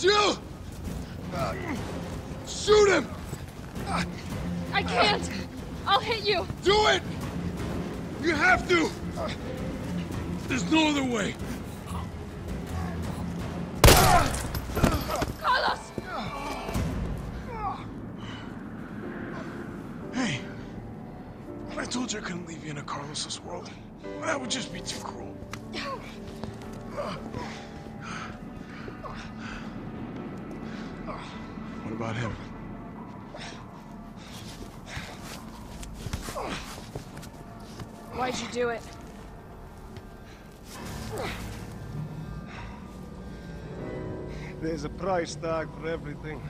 Jill! Shoot him! I can't! I'll hit you! Do it! You have to! There's no other way. I told you I couldn't leave you in a Carlos's world. That would just be too cruel. What about him? Why'd you do it? There's a price tag for everything.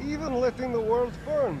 Even letting the world burn.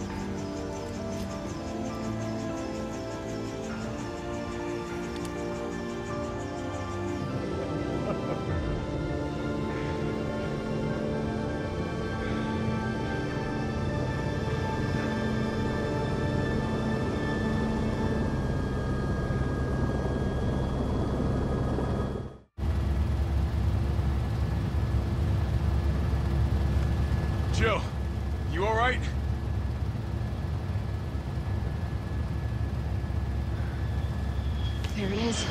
Jill, you alright? There it is.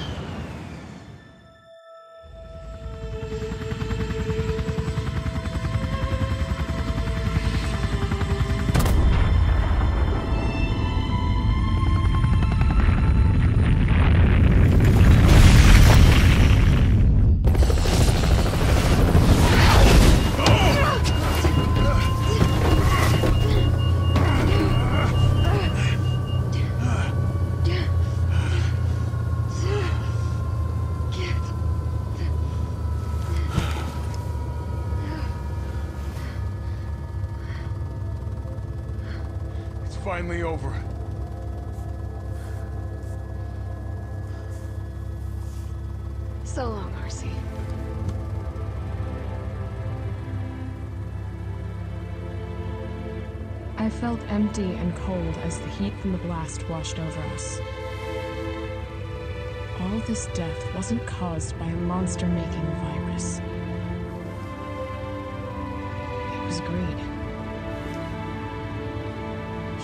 Finally over. So long, RC. I felt empty and cold as the heat from the blast washed over us. All this death wasn't caused by a monster-making virus. It was greed.